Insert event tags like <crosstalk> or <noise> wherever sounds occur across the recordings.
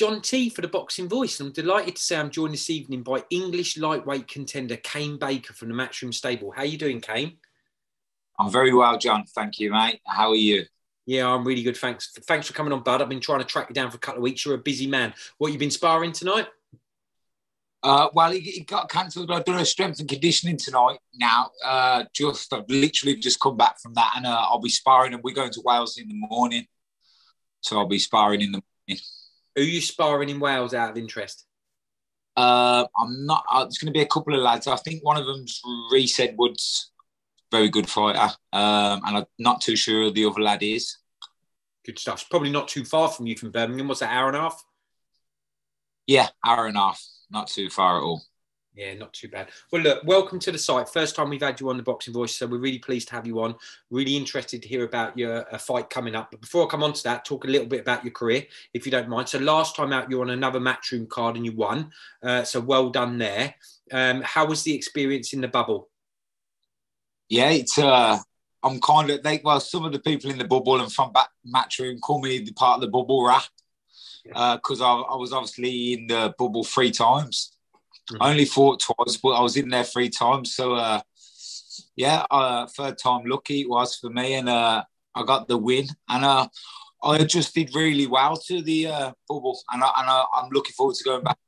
John T for the Boxing Voice, and I'm delighted to say I'm joined this evening by English lightweight contender Kane Baker from the Matchroom Stable. How are you doing, Kane? I'm very well, John. Thank you, mate. How are you? Yeah, I'm really good. Thanks. Thanks for coming on, bud. I've been trying to track you down for a couple of weeks. You're a busy man. What you been sparring tonight? Uh, well, he, got cancelled. I've done a strength and conditioning tonight. Now, uh, just I've literally just come back from that, and uh, I'll be sparring. And we're going to Wales in the morning, so I'll be sparring in the morning. Who are you sparring in Wales out of interest? Uh, I'm not. Uh, there's going to be a couple of lads. I think one of them's Rhys Edwards, very good fighter, um, and I'm not too sure who the other lad is. Good stuff. It's probably not too far from you from Birmingham. What's that, hour and a half? Yeah, hour and a half. Not too far at all. Yeah, not too bad. Well, look, welcome to the site. First time we've had you on the Boxing Voice, so we're really pleased to have you on. Really interested to hear about your uh, fight coming up. But before I come on to that, talk a little bit about your career, if you don't mind. So last time out, you're on another matchroom card and you won. Uh, so well done there. Um, how was the experience in the bubble? Yeah, it's. Uh, I'm kind of they. Well, some of the people in the bubble and from back matchroom call me the part of the bubble rat because uh, I, I was obviously in the bubble three times. Mm-hmm. I only fought twice, but I was in there three times. So, uh, yeah, uh, third time lucky it was for me, and uh, I got the win. And uh, I just did really well to the uh, bubble, and, I, and I, I'm looking forward to going back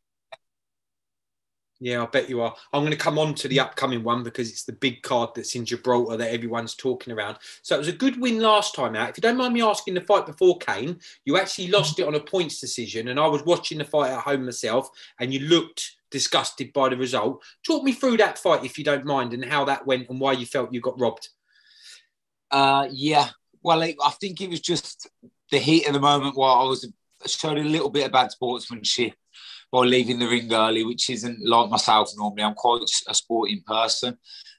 yeah, I bet you are. I'm going to come on to the upcoming one because it's the big card that's in Gibraltar that everyone's talking around. So it was a good win last time out. If you don't mind me asking, the fight before Kane, you actually lost it on a points decision, and I was watching the fight at home myself, and you looked disgusted by the result. Talk me through that fight, if you don't mind, and how that went, and why you felt you got robbed. Uh, yeah. Well, I think it was just the heat of the moment while I was showed a little bit bad sportsmanship by leaving the ring early, which isn't like myself normally. I'm quite a sporting person.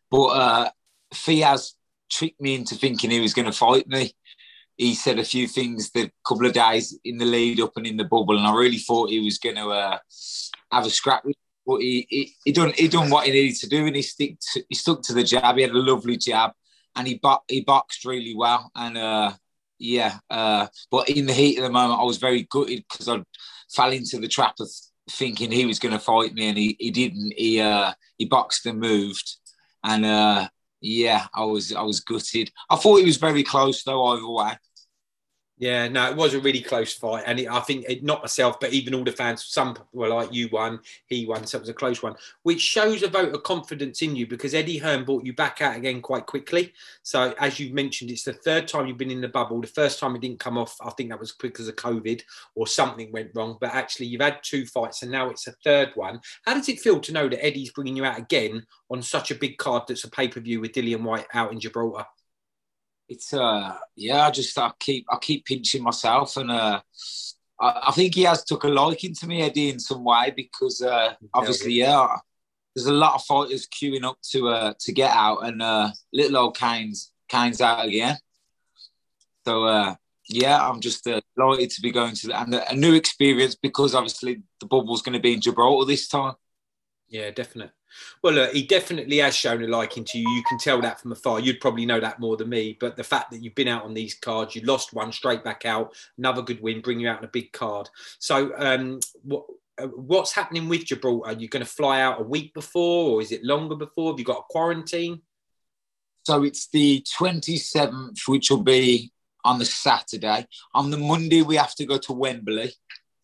But uh, Fiaz tricked me into thinking he was going to fight me. He said a few things the couple of days in the lead up and in the bubble, and I really thought he was going to uh, have a scrap with. But he, he, he done he done what he needed to do, and he stick to, he stuck to the jab. He had a lovely jab, and he bo- he boxed really well. And uh, yeah, uh, but in the heat of the moment, I was very gutted because I fell into the trap of thinking he was going to fight me, and he, he didn't. He uh, he boxed and moved, and uh, yeah, I was I was gutted. I thought he was very close though, either way. Yeah, no, it was a really close fight, and it, I think it, not myself, but even all the fans. Some were like, "You won, he won," so it was a close one, which shows a vote of confidence in you because Eddie Hearn brought you back out again quite quickly. So, as you mentioned, it's the third time you've been in the bubble. The first time it didn't come off, I think that was because of COVID or something went wrong. But actually, you've had two fights, and now it's a third one. How does it feel to know that Eddie's bringing you out again on such a big card that's a pay per view with Dillian Whyte out in Gibraltar? It's uh yeah, I just I keep I keep pinching myself and uh I, I think he has took a liking to me, Eddie, in some way because uh obviously yeah, there's a lot of fighters queuing up to uh to get out and uh little old Kane's Kane's out again. So uh yeah, I'm just uh, delighted to be going to the, and a new experience because obviously the bubble's going to be in Gibraltar this time. Yeah, definitely. Well, look, he definitely has shown a liking to you. You can tell that from afar. You'd probably know that more than me. But the fact that you've been out on these cards, you lost one straight back out, another good win, bring you out on a big card. So, um, what, uh, what's happening with Gibraltar? Are you going to fly out a week before, or is it longer before? Have you got a quarantine? So it's the 27th, which will be on the Saturday. On the Monday, we have to go to Wembley.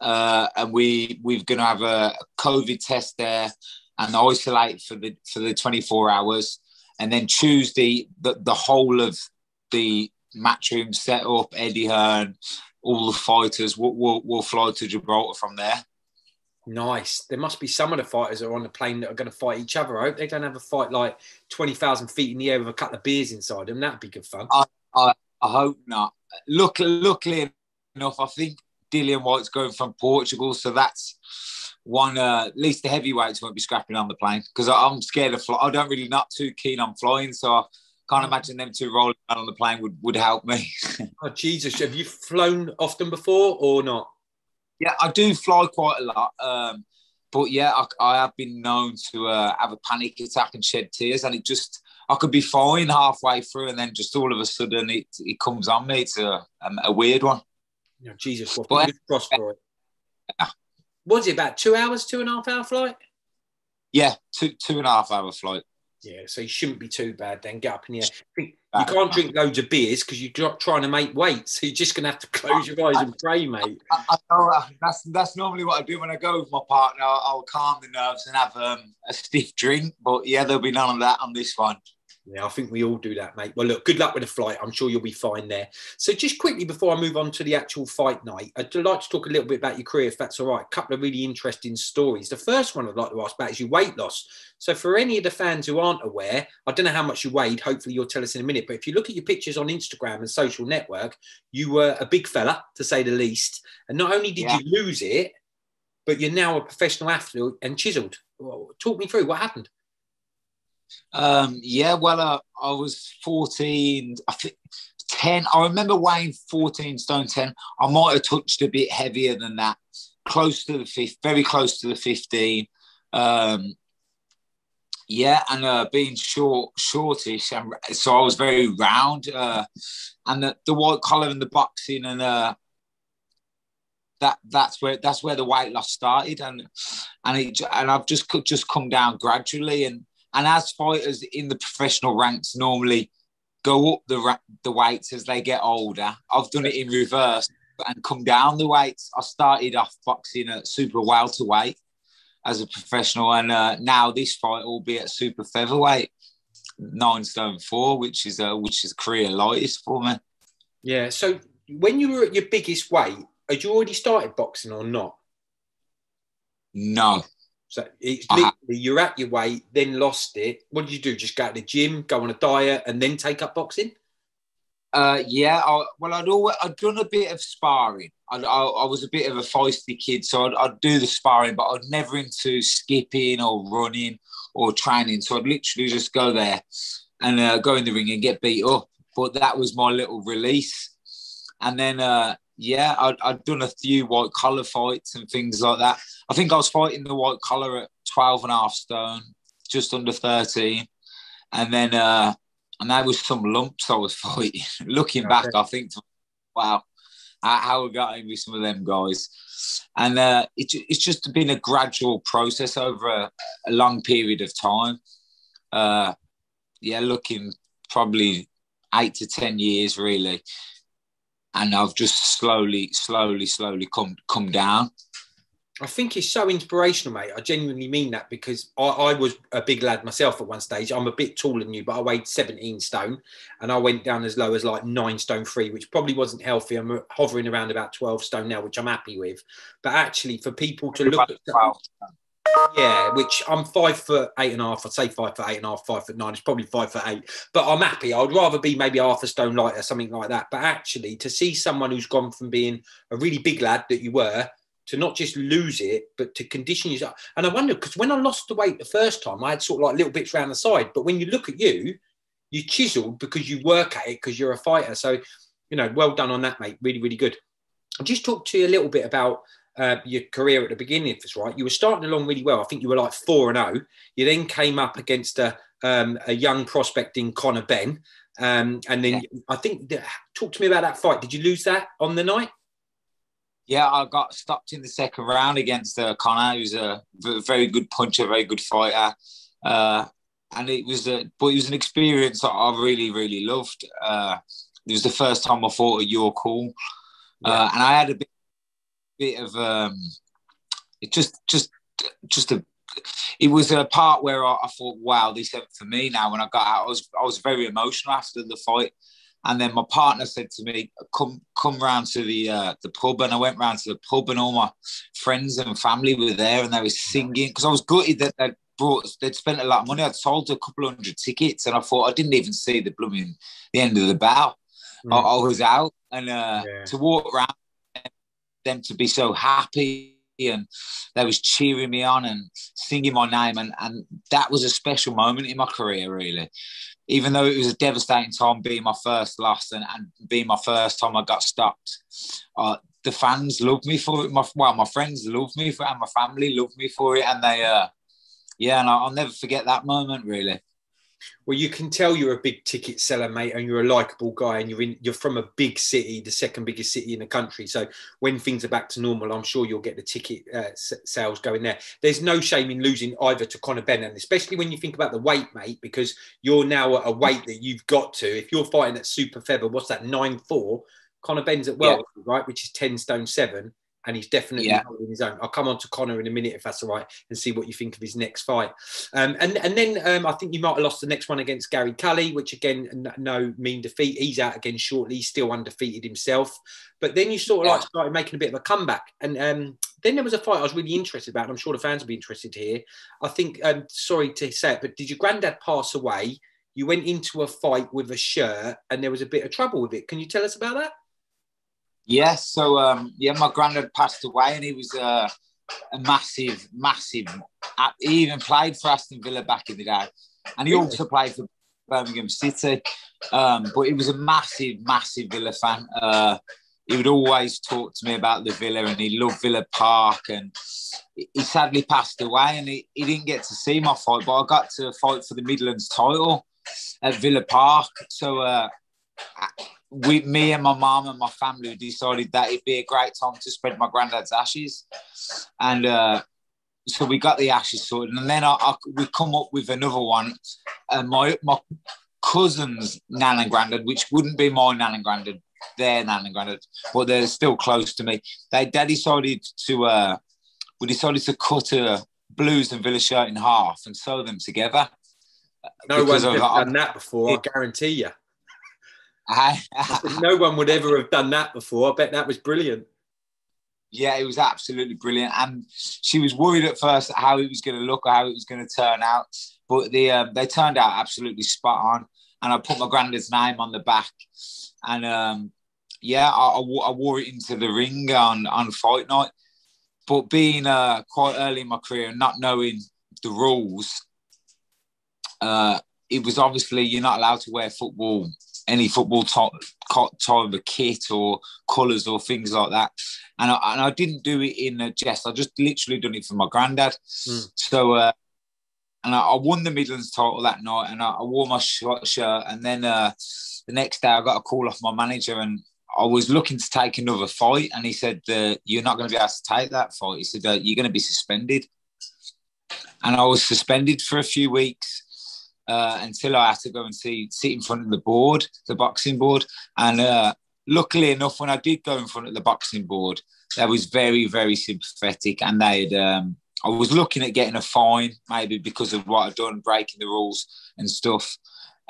Uh, and we we're going to have a COVID test there and isolate for the for the 24 hours. And then Tuesday, the, the whole of the matchroom set up, Eddie Hearn, all the fighters will, will, will fly to Gibraltar from there. Nice. There must be some of the fighters that are on the plane that are going to fight each other. I hope they don't have a fight like 20,000 feet in the air with a couple of beers inside them. That'd be good fun. I, I, I hope not. Look, luckily enough, I think Dillian Whyte's going from Portugal. So that's one uh, at least the heavyweights won't be scrapping on the plane because I'm scared of fly. I don't really not too keen on flying, so I can't imagine them two rolling on the plane would, would help me. <laughs> oh Jesus! Have you flown often before or not? Yeah, I do fly quite a lot. Um, but yeah, I, I, have been known to uh, have a panic attack and shed tears, and it just I could be fine halfway through, and then just all of a sudden it it comes on me. It's a, a, a weird one. Yeah, Jesus, well, but, crossed for it was it about two hours, two and a half hour flight? Yeah, two two and a half hour flight. Yeah, so you shouldn't be too bad then. Get up in the air. You can't drink loads of beers because you're trying to make weight. So you're just going to have to <laughs> close your eyes and pray, mate. I, I know, uh, that's that's normally what I do when I go with my partner. I'll, I'll calm the nerves and have um, a stiff drink. But yeah, there'll be none of that on this one. Yeah, I think we all do that, mate. Well, look, good luck with the flight. I'm sure you'll be fine there. So, just quickly before I move on to the actual fight night, I'd like to talk a little bit about your career, if that's all right. A couple of really interesting stories. The first one I'd like to ask about is your weight loss. So, for any of the fans who aren't aware, I don't know how much you weighed. Hopefully, you'll tell us in a minute. But if you look at your pictures on Instagram and social network, you were a big fella, to say the least. And not only did yeah. you lose it, but you're now a professional athlete and chiseled. Talk me through what happened. Um, yeah, well, uh, I was 14, I think 10. I remember weighing 14 stone 10. I might have touched a bit heavier than that, close to the fifth, very close to the 15. Um, yeah, and uh, being short, shortish, and so I was very round. Uh, and the, the white collar and the boxing, and uh, that that's where that's where the weight loss started, and and it, and I've just just come down gradually, and and as fighters in the professional ranks normally go up the the weights as they get older, I've done it in reverse and come down the weights. I started off boxing at super welterweight as a professional, and uh, now this fight will be at super featherweight, nine stone four, which is uh, which is career lightest for me. Yeah. So when you were at your biggest weight, had you already started boxing or not? No, so it's literally you're at your weight, then lost it. What did you do? Just go to the gym, go on a diet, and then take up boxing? Uh, yeah. I, well, I'd always I'd done a bit of sparring. I, I, I was a bit of a feisty kid, so I'd, I'd, do the sparring, but I'd never into skipping or running or training. So I'd literally just go there and uh, go in the ring and get beat up. But that was my little release. And then uh, yeah, I'd, I'd done a few white collar fights and things like that. I think I was fighting the white collar at 12 and a half stone, just under 13. And then, uh, and that was some lumps I was <laughs> fighting. Looking okay. back, I think, wow, how we got in with some of them guys. And uh, it, it's just been a gradual process over a, a long period of time. Uh, yeah, looking probably eight to 10 years, really and I've just slowly, slowly, slowly come come down. I think it's so inspirational, mate. I genuinely mean that because I, I, was a big lad myself at one stage. I'm a bit taller than you, but I weighed 17 stone and I went down as low as like nine stone three, which probably wasn't healthy. I'm hovering around about 12 stone now, which I'm happy with. But actually, for people to look at yeah, which I'm five foot eight and a half. I'd say five foot eight and a half, five foot nine. It's probably five foot eight, but I'm happy. I'd rather be maybe half a stone lighter, something like that. But actually, to see someone who's gone from being a really big lad that you were to not just lose it, but to condition yourself. And I wonder because when I lost the weight the first time, I had sort of like little bits around the side. But when you look at you, you chiseled because you work at it because you're a fighter. So, you know, well done on that, mate. Really, really good. I'll just talk to you a little bit about uh, your career at the beginning, if it's right. You were starting along really well. I think you were like four and zero. Oh. You then came up against a um, a young prospect in Conor Benn, um, and then yeah. I think talk to me about that fight. Did you lose that on the night? Yeah, I got stopped in the second round against uh, Conor, who's a very good puncher, very good fighter. Uh, and it was a, but it was an experience that I really, really loved. Uh, it was the first time I fought at York Hall, yeah. uh, and I had a bit bit of um, it just just just a it was a part where I, I, thought, wow, this isn't for me now. When I got out, I was I was very emotional after the fight, and then my partner said to me, "Come come round to the uh, the pub," and I went round to the pub, and all my friends and family were there, and they were singing because I was gutted that they brought they'd spent a lot of money. I'd sold a couple hundred tickets, and I thought I didn't even see the blooming the end of the bow. Mm. I, I, was out, and uh, yeah. to walk around them to be so happy and they was cheering me on and singing my name. And, and that was a special moment in my career really. Even though it was a devastating time being my first loss and, and being my first time I got stopped uh, the fans loved me for it. My well my friends loved me for it and my family loved me for it. And they uh yeah and I'll never forget that moment really Well, you can tell you're a big ticket seller, mate, and you're a likable guy, and you're in. You're from a big city, the second biggest city in the country. So when things are back to normal, I'm sure you'll get the ticket uh, sales going there. There's no shame in losing either to Conor Benn, and especially when you think about the weight, mate, because you're now at a weight that you've got to. If you're fighting at super feather, what's that? Nine four. Conor Benn's at well, yeah. right, which is ten stone seven and he's definitely yeah. holding his own. I'll come on to Conor in a minute if that's all right, and see what you think of his next fight. Um, and and then um, I think you might have lost the next one against Gary Cully, which again no mean defeat. He's out again shortly, he's still undefeated himself. But then you sort of yeah. like started making a bit of a comeback, and um, then there was a fight I was really interested about, and I'm sure the fans will be interested here. I think, um, sorry to say it, but did your granddad pass away? You went into a fight with a shirt, and there was a bit of trouble with it. Can you tell us about that? Yes. So um, yeah, my granddad passed away, and he was uh, a massive, massive. Uh, he even played for Aston Villa back in the day, and he also played for Birmingham City. Um, but he was a massive, massive Villa fan. Uh, he would always talk to me about the Villa, and he loved Villa Park. And he sadly passed away, and he, he didn't get to see my fight, but I got to fight for the Midlands title at Villa Park. So. Uh, we, me and my mom and my family decided that it'd be a great time to spread my granddad's ashes, and uh, so we got the ashes sorted. And then I, I, we come up with another one. And my my cousin's nan and granddad, which wouldn't be my nan and granddad, their nan and granddad, but they're still close to me. They, they decided to uh, we decided to cut a blues and Villa shirt in half and sew them together. No one's ever done that before. I guarantee you. I, no one would ever have done that before. I bet that was brilliant. Yeah, it was absolutely brilliant. And she was worried at first how it was going to look or how it was going to turn out. But the, um, they turned out absolutely spot on. And I put my granddad's name on the back. And um, yeah, I, I, I, wore it into the ring on, on fight night. But being uh, quite early in my career and not knowing the rules, uh, it was obviously you're not allowed to wear football any football type, type of kit or colours or things like that. And I, and I didn't do it in a jest. I just literally done it for my granddad. Mm. So, uh, and I, I, won the Midlands title that night, and I, I wore my shirt. And then uh, the next day, I got a call off my manager, and I was looking to take another fight, and he said, uh, "You're not going to be able to take that fight." He said, uh, "You're going to be suspended." And I was suspended for a few weeks uh, until I had to go and see sit in front of the board, the boxing board. And uh, luckily enough, when I did go in front of the boxing board, they was very very sympathetic, and they had. Um, I was looking at getting a fine, maybe because of what I'd done, breaking the rules and stuff.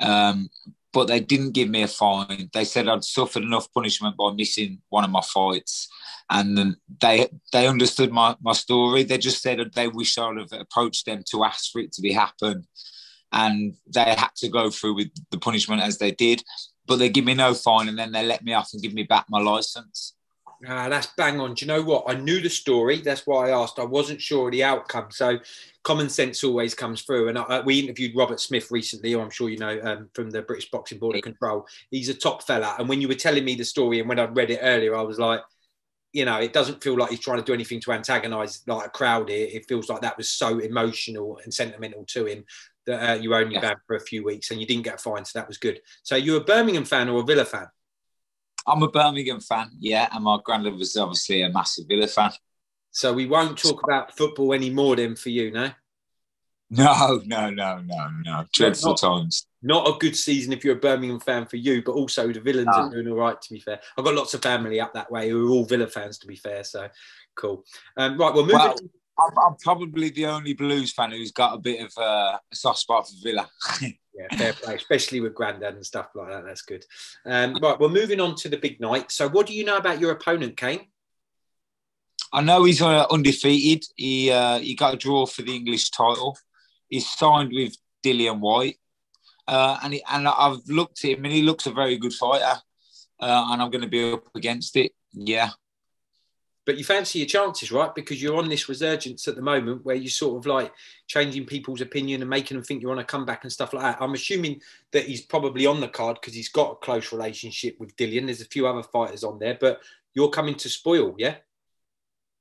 Um, but they didn't give me a fine. They said I'd suffered enough punishment by missing one of my fights, and they they understood my, my story. They just said they wish I'd have approached them to ask for it to be happen, and they had to go through with the punishment as they did. But they give me no fine, and then they let me off and give me back my license. Ah, that's bang on. Do you know what? I knew the story. That's why I asked. I wasn't sure of the outcome. So common sense always comes through. And I, we interviewed Robert Smith recently, I'm sure you know um, from the British Boxing Board of Control. He's a top fella. And when you were telling me the story and when I'd read it earlier, I was like, you know, it doesn't feel like he's trying to do anything to antagonise like a crowd here. It feels like that was so emotional and sentimental to him that uh, you only yeah. banned for a few weeks and you didn't get fined, so that was good. So you're a Birmingham fan or a Villa fan? I'm a Birmingham fan, yeah, and my granddad was obviously a massive Villa fan. So we won't talk about football anymore then for you, no? No, no, no, no, no. Dreadful not, times. Not a good season if you're a Birmingham fan for you, but also the Villans no. are doing all right, to be fair. I've got lots of family up that way who are all Villa fans, to be fair. So cool. Um, right, well, moving well, I'm, I'm, probably the only Blues fan who's got a bit of uh, a soft spot for Villa. <laughs> yeah, fair play, especially with Grandad and stuff like that. That's good. Um, right, we're moving on to the big night. So, what do you know about your opponent, Kane? I know he's uh, undefeated. He uh, he got a draw for the English title. He's signed with Dillian Whyte, uh, and he, and I've looked at him, and he looks a very good fighter. Uh, and I'm going to be up against it. Yeah, but you fancy your chances, right? Because you're on this resurgence at the moment where you're sort of like changing people's opinion and making them think you're on a comeback and stuff like that. I'm assuming that he's probably on the card because he's got a close relationship with Dillian. There's a few other fighters on there, but you're coming to spoil, yeah?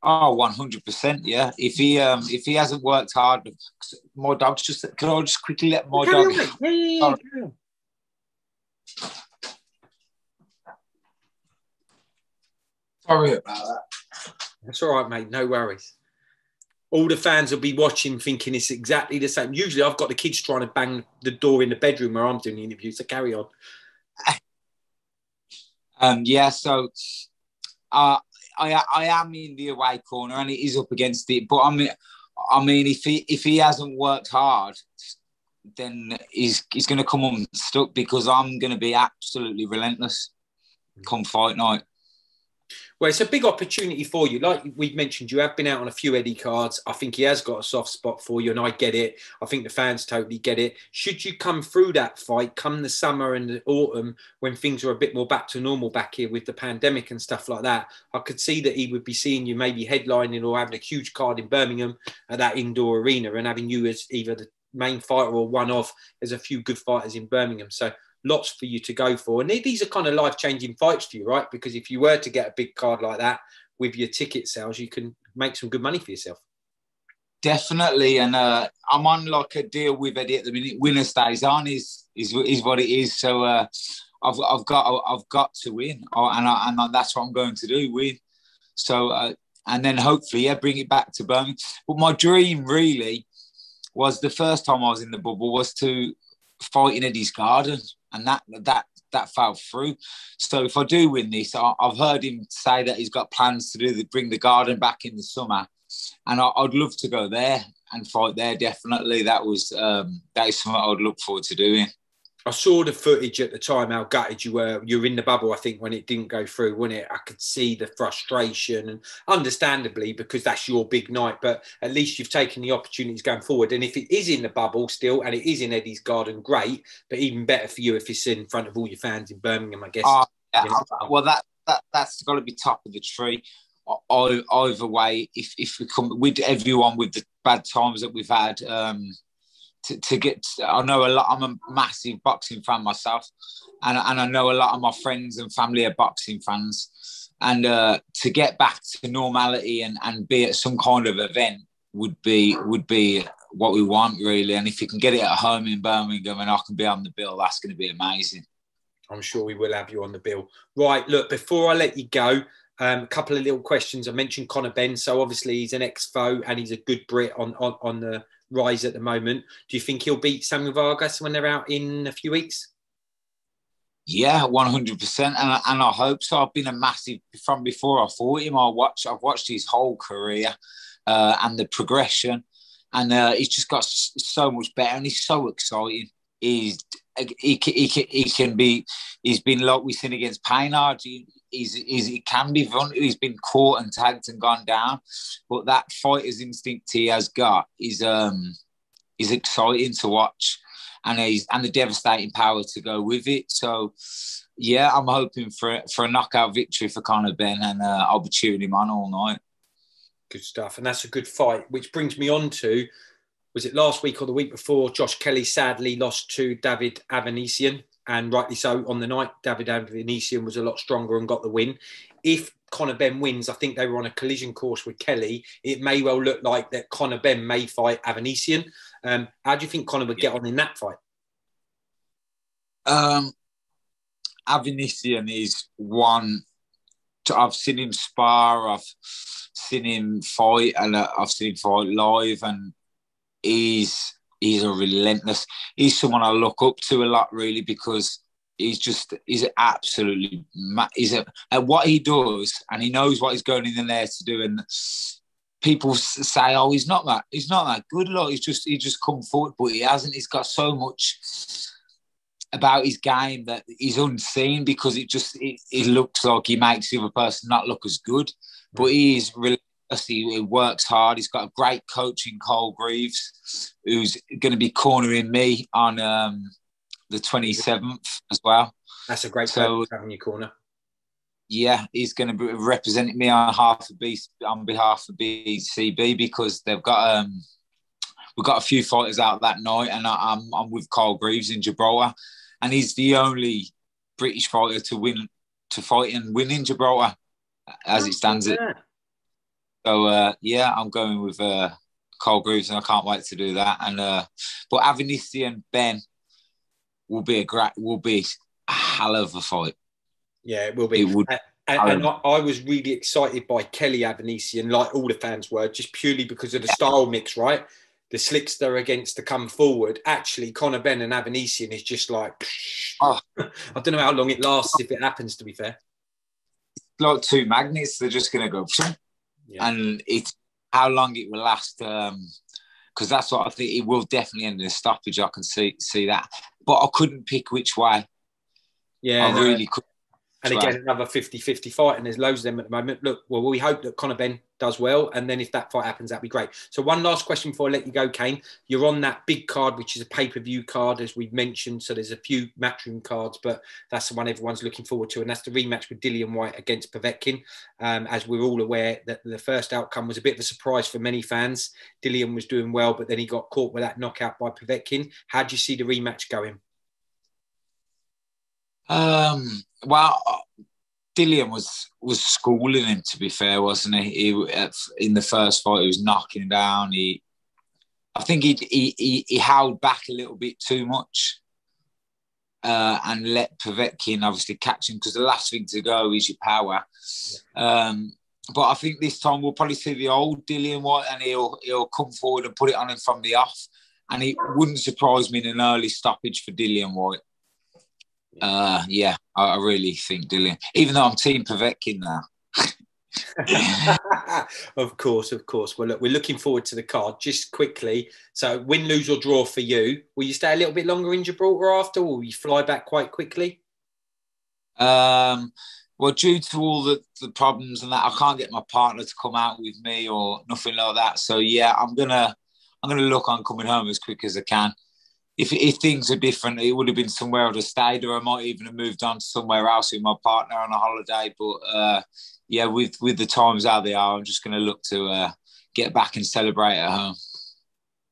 Oh, one hundred percent. Yeah. If he um if he hasn't worked hard, my dog's just. Can I just quickly let my dog? Yeah, yeah, yeah, Sorry about that. That's all right, mate. No worries. All the fans will be watching, thinking it's exactly the same. Usually, I've got the kids trying to bang the door in the bedroom where I'm doing the interview. So carry on. <laughs> Um, yeah. So, uh, I I am in the away corner and it is up against it. But I mean, I mean, if he if he hasn't worked hard, then he's he's going to come unstuck because I'm going to be absolutely relentless come fight night. Well, it's a big opportunity for you. Like we've mentioned, you have been out on a few Eddie cards. I think he has got a soft spot for you, and I get it. I think the fans totally get it. Should you come through that fight, come the summer and the autumn, when things are a bit more back to normal back here with the pandemic and stuff like that, I could see that he would be seeing you maybe headlining or having a huge card in Birmingham at that indoor arena and having you as either the main fighter or one off. There's a few good fighters in Birmingham. So lots for you to go for. And these are kind of life changing fights for you, right? Because if you were to get a big card like that with your ticket sales, you can make some good money for yourself. Definitely, and uh, I'm on like a deal with Eddie at the minute. Winner stays on is is is what it is. So uh, I've I've got I've got to win, and I, and that's what I'm going to do, win. So uh, and then hopefully, yeah, bring it back to Birmingham. But my dream really was the first time I was in the bubble was to fight in Eddie's garden and that that that fell through. So if I do win this, I, have heard him say that he's got plans to do the, bring the garden back in the summer, and I, would love to go there and fight there. Definitely, that was um, that is something I would look forward to doing. I saw the footage at the time how gutted you were. You were in the bubble, I think, when it didn't go through, wasn't it? I could see the frustration, and understandably, because that's your big night. But at least you've taken the opportunities going forward. And if it is in the bubble still, and it is in Eddie's Garden, great. But even better for you if it's in front of all your fans in Birmingham, I guess. Uh, yeah, well, that that that's got to be top of the tree. Either way, if if we come with everyone with the bad times that we've had. Um, to, to get I know a lot I'm a massive boxing fan myself and, and I know a lot of my friends and family are boxing fans. And uh, to get back to normality and, and be at some kind of event would be would be what we want really. And if you can get it at home in Birmingham and I can be on the bill that's going to be amazing. I'm sure we will have you on the bill. Right look before I let you go um, a couple of little questions. I mentioned Conor Benn, so obviously he's an ex-foe and he's a good Brit on, on, on the rise at the moment. Do you think he'll beat Samuel Vargas when they're out in a few weeks? Yeah, one hundred percent, and and I hope so. I've been a massive from before I fought him. I watch, I've watched his whole career uh, and the progression, and uh, he's just got so much better, and he's so exciting. He's he, he, he, can be. He's been like we've seen against Payne. He, he's, he's, he can be vulnerable. He's been caught and tagged and gone down, but that fighter's instinct he has got is um is exciting to watch, and he's and the devastating power to go with it. So, yeah, I'm hoping for for a knockout victory for Conor Benn, and uh, I'll be cheering him on all night. Good stuff, and that's a good fight. Which brings me on to was it last week or the week before? Josh Kelly sadly lost to David Avanesyan and rightly so on the night. David Avanesyan was a lot stronger and got the win. If Conor Benn wins, I think they were on a collision course with Kelly. It may well look like that Conor Benn may fight Avanesyan. Um, how do you think Conor would get on in that fight? Um, Avanesyan is one. To, I've seen him spar. I've seen him fight, and uh, I've seen him fight live, and he's he's a relentless. He's someone I look up to a lot, really, because he's just he's absolutely he's a, at what he does, and he knows what he's going in there to do. And people say, "Oh, he's not that. He's not that good." Look, he's just he just come forward, but he hasn't. He's got so much about his game that he's unseen because it just it, it looks like he makes the other person not look as good. But he is really he works hard. He's got a great coach in Carl Greaves, who's going to be cornering me on um, the 27th as well. That's a great so, having your corner. Yeah, he's going to be representing me on behalf of B, on behalf of BCB because they've got um, we've got a few fighters out that night, and I, am I'm, I'm with Carl Greaves in Gibraltar, and he's the only British fighter to win to fight and win in Gibraltar as it stands. It So uh, yeah, I'm going with uh, Carl Greaves, and I can't wait to do that. And uh, but Avanesyan and Benn will be a great, will be a hell of a fight. Yeah, it will be. It would. And, and I, I, was really excited by Kelly Avanesyan, like all the fans were, just purely because of the yeah. style mix, right? The slickster against the come forward. Actually, Conor Benn and Avanesyan is just like, oh. <laughs> I don't know how long it lasts if it happens, to be fair. Like two magnets, they're just going to go, <laughs> yeah. and it's how long it will last. Um, because that's what I think it will definitely end in a stoppage. I can see see that, but I couldn't pick which way. Yeah, I really could and again, another 50-50 fight, and there's loads of them at the moment. Look, well, we hope that Conor Benn does well, and then if that fight happens, that'd be great. So one last question before I let you go, Kane. You're on that big card, which is a pay-per-view card, as we've mentioned. So there's a few matchroom cards, but that's the one everyone's looking forward to, and that's the rematch with Dillian Whyte against Povetkin. Um, as we're all aware, that the first outcome was a bit of a surprise for many fans. Dillian was doing well, but then he got caught with that knockout by Povetkin. How do you see the rematch going? Um, well, Dillian was was schooling him. To be fair, wasn't he? He in the first fight, he was knocking him down. He, I think he he he, held back a little bit too much. Uh, and let Povetkin obviously catch him because the last thing to go is your power. Yeah. Um, but I think this time we'll probably see the old Dillian Whyte, and he'll he'll come forward and put it on him from the off. And it wouldn't surprise me in an early stoppage for Dillian Uh, yeah, I, I, really think Dillian. Even though I'm Team Povetkin now. <laughs> of course, of course. Well, look, we're looking forward to the card. Just quickly, so win, lose, or draw for you. Will you stay a little bit longer in Gibraltar after, or will you fly back quite quickly? Um, well, due to all the, the problems and that, I can't get my partner to come out with me or nothing like that. So yeah, I'm gonna I'm gonna look on coming home as quick as I can if, if things are different, it would have been somewhere I'd have stayed, or I might even have moved on to somewhere else with my partner on a holiday. But uh, yeah, with with the times how they are, I'm just going to look to uh, get back and celebrate at home.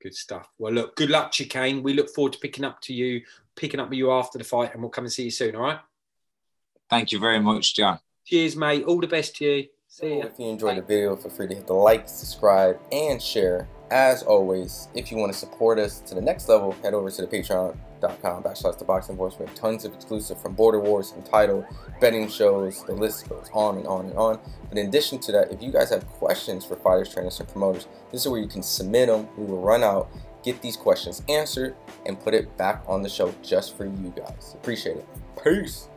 Good stuff. Well, look, good luck, Chicane. We look forward to picking up to you, picking up with you after the fight, and we'll come and see you soon. All right. Thank you very much, John. Cheers, mate. All the best to you. See you. If you enjoyed Bye. the video, feel free to hit the like, subscribe, and share as always, if you want to support us to the next level, head over to the patreon.com backslash the boxing voice. We have tons of exclusive from Border Wars, Entitled, betting shows, the list goes on and on and on. But in addition to that, if you guys have questions for fighters, trainers, and promoters, this is where you can submit them. We will run out, get these questions answered, and put it back on the show just for you guys. Appreciate it. Peace.